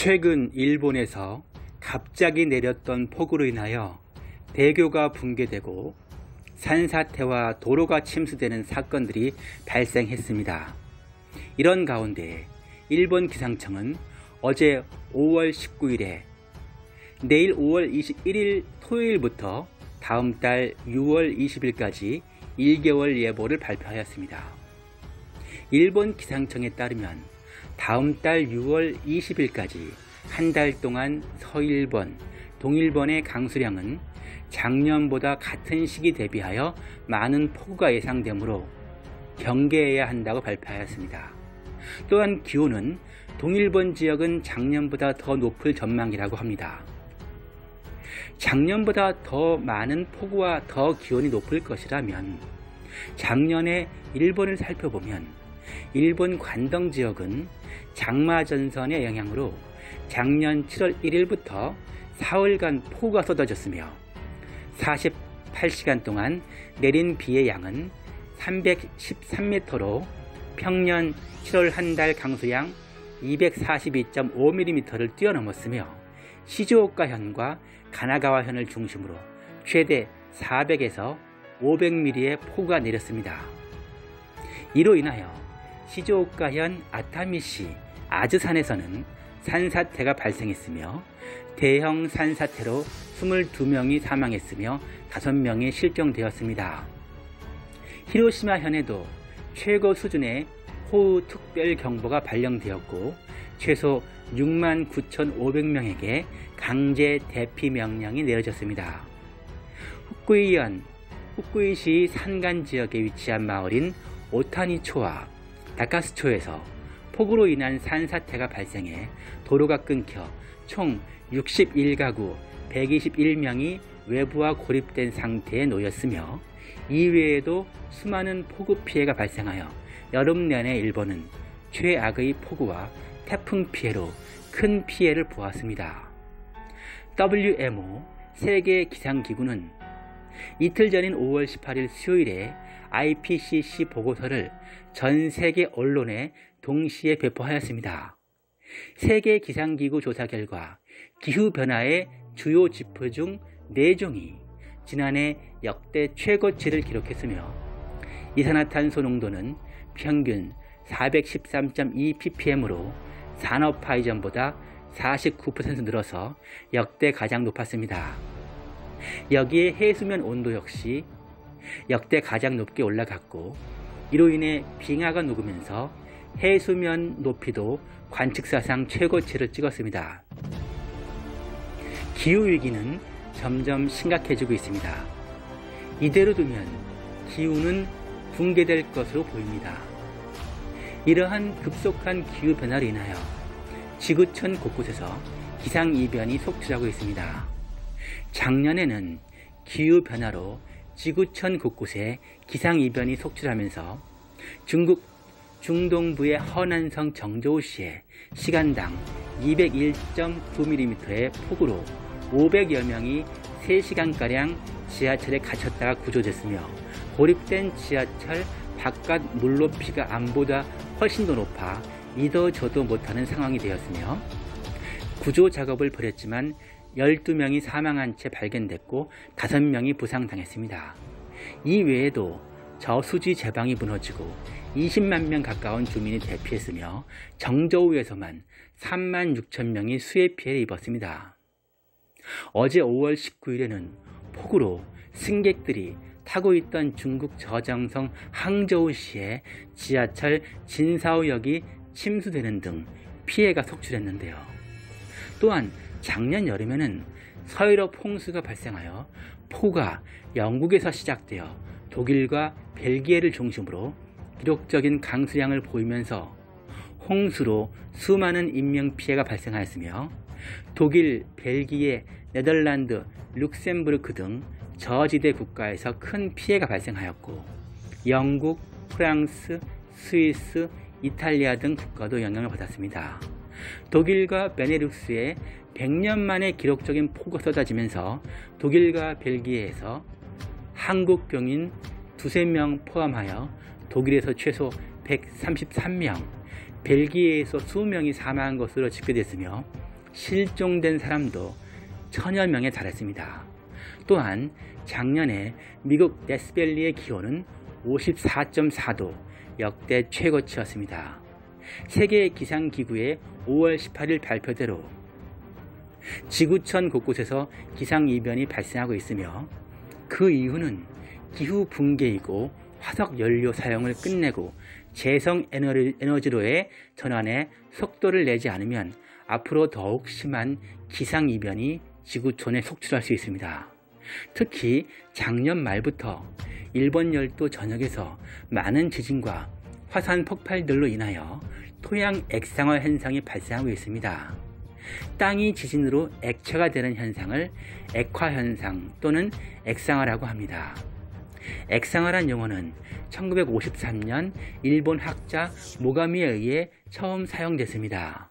최근 일본에서 갑자기 내렸던 폭우로 인하여 대교가 붕괴되고 산사태와 도로가 침수되는 사건들이 발생했습니다. 이런 가운데 일본 기상청은 어제 5월 19일에 내일 5월 21일 토요일부터 다음 달 6월 20일까지 1개월 예보를 발표하였습니다. 일본 기상청에 따르면 다음 달 6월 20일까지 한 달 동안 서일본, 동일본의 강수량은 작년보다 같은 시기 대비하여 많은 폭우가 예상되므로 경계해야 한다고 발표하였습니다. 또한 기온은 동일본 지역은 작년보다 더 높을 전망이라고 합니다. 작년보다 더 많은 폭우와 더 기온이 높을 것이라면 작년에 일본을 살펴보면 일본 관동 지역은 장마 전선의 영향으로 작년 7월 1일부터 4월간 폭우가 쏟아졌으며 48시간 동안 내린 비의 양은 313m로 평년 7월 한 달 강수량 242.5mm를 뛰어넘었으며 시즈오카현과 가나가와현을 중심으로 최대 400에서 500mm의 폭우가 내렸습니다. 이로 인하여 시즈오카현 아타미시 아즈산에서는 산사태가 발생했으며 대형 산사태로 22명이 사망했으며 5명이 실종되었습니다. 히로시마현에도 최고 수준의 호우 특별경보가 발령되었고 최소 6만 9,500명에게 강제 대피 명령이 내려졌습니다. 후쿠이현, 후쿠이시 산간 지역에 위치한 마을인 오타니초와 다카스초에서 폭우로 인한 산사태가 발생해 도로가 끊겨 총 61가구 121명이 외부와 고립된 상태에 놓였으며 이외에도 수많은 폭우 피해가 발생하여 여름 내내 일본은 최악의 폭우와 태풍 피해로 큰 피해를 보았습니다. WMO 세계 기상기구는 이틀 전인 5월 18일 수요일에 IPCC 보고서를 전 세계 언론에 동시에 배포하였습니다. 세계 기상기구 조사 결과 기후변화의 주요 지표 중 4종이 지난해 역대 최고치를 기록했으며 이산화탄소 농도는 평균 413.2ppm으로 산업화 이전보다 49% 늘어서 역대 가장 높았습니다. 여기에 해수면 온도 역시 역대 가장 높게 올라갔고 이로 인해 빙하가 녹으면서 해수면 높이도 관측사상 최고치를 찍었습니다. 기후위기는 점점 심각해지고 있습니다. 이대로 두면 기후는 붕괴될 것으로 보입니다. 이러한 급속한 기후변화로 인하여 지구촌 곳곳에서 기상이변이 속출하고 있습니다. 작년에는 기후변화로 지구촌 곳곳에 기상이변이 속출하면서 중국 중동부의 허난성 정저우시에 시간당 201.9mm의 폭우로 500여 명이 3시간가량 지하철에 갇혔다가 구조됐으며 고립된 지하철 바깥 물높이가 안보다 훨씬 더 높아 믿어져도 못하는 상황이 되었으며 구조 작업을 벌였지만 12명이 사망한 채 발견됐고 5명이 부상당했습니다. 이 외에도 저수지 제방이 무너지고 20만 명 가까운 주민이 대피했으며 정저우에서만 3만 6천 명이 수해 피해를 입었습니다. 어제 5월 19일에는 폭우로 승객들이 타고 있던 중국 저장성 항저우시의 지하철 진사오역이 침수되는 등 피해가 속출했는데요. 또한 작년 여름에는 서유럽 홍수가 발생하여 폭우가 영국에서 시작되어 독일과 벨기에를 중심으로 기록적인 강수량을 보이면서 홍수로 수많은 인명피해가 발생하였으며 독일, 벨기에, 네덜란드, 룩셈부르크 등 저지대 국가에서 큰 피해가 발생하였고 영국, 프랑스, 스위스, 이탈리아 등 국가도 영향을 받았습니다. 독일과 베네룩스에 100년 만에 기록적인 폭우가 쏟아지면서 독일과 벨기에에서 한국 병인 두세 명 포함하여 독일에서 최소 133명, 벨기에에서 수명이 사망한 것으로 집계됐으며 실종된 사람도 천여 명에 달했습니다. 또한 작년에 미국 데스밸리의 기온은 54.4도 역대 최고치였습니다. 세계 기상기구의 5월 18일 발표대로 지구촌 곳곳에서 기상이변이 발생하고 있으며 그 이유는 기후 붕괴이고 화석 연료 사용을 끝내고 재성 에너지로의 전환에 속도를 내지 않으면 앞으로 더욱 심한 기상이변이 지구촌에 속출할 수 있습니다. 특히 작년 말부터 일본 열도 전역에서 많은 지진과 화산 폭발들로 인하여 토양 액상화 현상이 발생하고 있습니다. 땅이 지진으로 액체가 되는 현상을 액화 현상 또는 액상화라고 합니다. 액상화란 용어는 1953년 일본 학자 모가미에 의해 처음 사용됐습니다.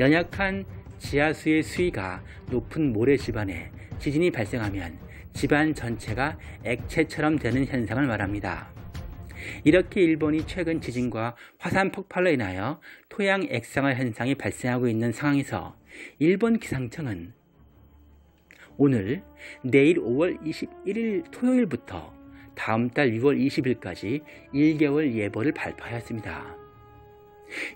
연약한 지하수의 수위가 높은 모래 집안에 지진이 발생하면 집안 전체가 액체처럼 되는 현상을 말합니다. 이렇게 일본이 최근 지진과 화산 폭발로 인하여 토양 액상화 현상이 발생하고 있는 상황에서 일본 기상청은 오늘 내일 5월 21일 토요일부터 다음 달 6월 20일까지 1개월 예보를 발표하였습니다.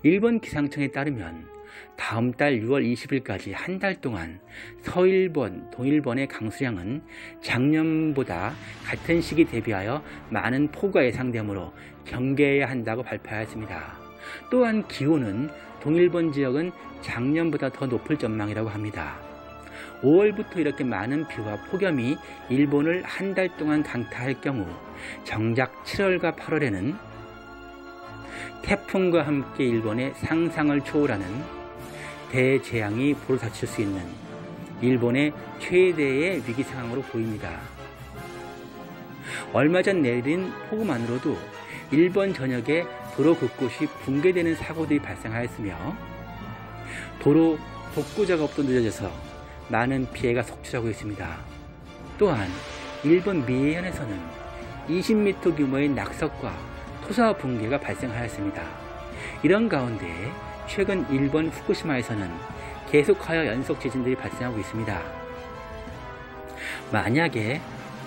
일본 기상청에 따르면 다음 달 6월 20일까지 한 달 동안 서일본, 동일본의 강수량은 작년보다 같은 시기 대비하여 많은 폭우가 예상되므로 경계해야 한다고 발표하였습니다. 또한 기온은 동일본 지역은 작년보다 더 높을 전망이라고 합니다. 5월부터 이렇게 많은 비와 폭염이 일본을 한 달 동안 강타할 경우 정작 7월과 8월에는 태풍과 함께 일본의 상상을 초월하는 대재앙이 불어닥칠 수 있는 일본의 최대의 위기 상황으로 보입니다. 얼마 전 내린 폭우만으로도 일본 전역에 도로 곳곳이 붕괴되는 사고들이 발생하였으며 도로 복구 작업도 늦어져서 많은 피해가 속출하고 있습니다. 또한 일본 미해현에서는 20m 규모의 낙석과 토사 붕괴가 발생하였습니다. 이런 가운데 최근 일본 후쿠시마에서는 계속하여 연속 지진들이 발생하고 있습니다. 만약에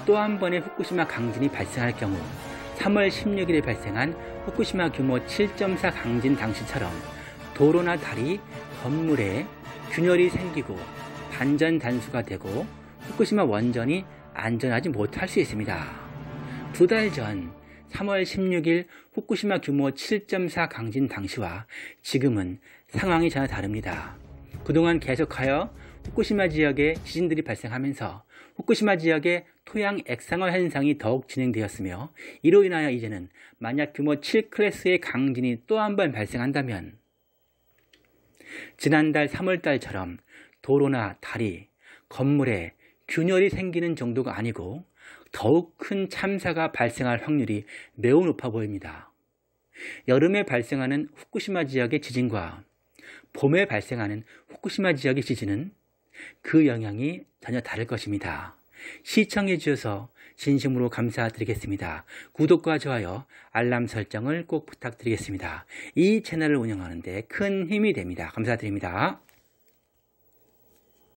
또 한 번의 후쿠시마 강진이 발생할 경우 3월 16일에 발생한 후쿠시마 규모 7.4 강진 당시처럼 도로나 다리, 건물에 균열이 생기고 반전 단수가 되고 후쿠시마 원전이 안전하지 못할 수 있습니다. 두 달 전 3월 16일 후쿠시마 규모 7.4 강진 당시와 지금은 상황이 전혀 다릅니다. 그동안 계속하여 후쿠시마 지역에 지진들이 발생하면서 후쿠시마 지역의 토양 액상화 현상이 더욱 진행되었으며 이로 인하여 이제는 만약 규모 7클래스의 강진이 또 한 번 발생한다면 지난달 3월달처럼 도로나 다리, 건물에 균열이 생기는 정도가 아니고 더욱 큰 참사가 발생할 확률이 매우 높아 보입니다. 여름에 발생하는 후쿠시마 지역의 지진과 봄에 발생하는 후쿠시마 지역의 지진은 그 영향이 전혀 다를 것입니다. 시청해 주셔서 진심으로 감사드리겠습니다. 구독과 좋아요, 알람 설정을 꼭 부탁드리겠습니다. 이 채널을 운영하는 데 큰 힘이 됩니다. 감사드립니다.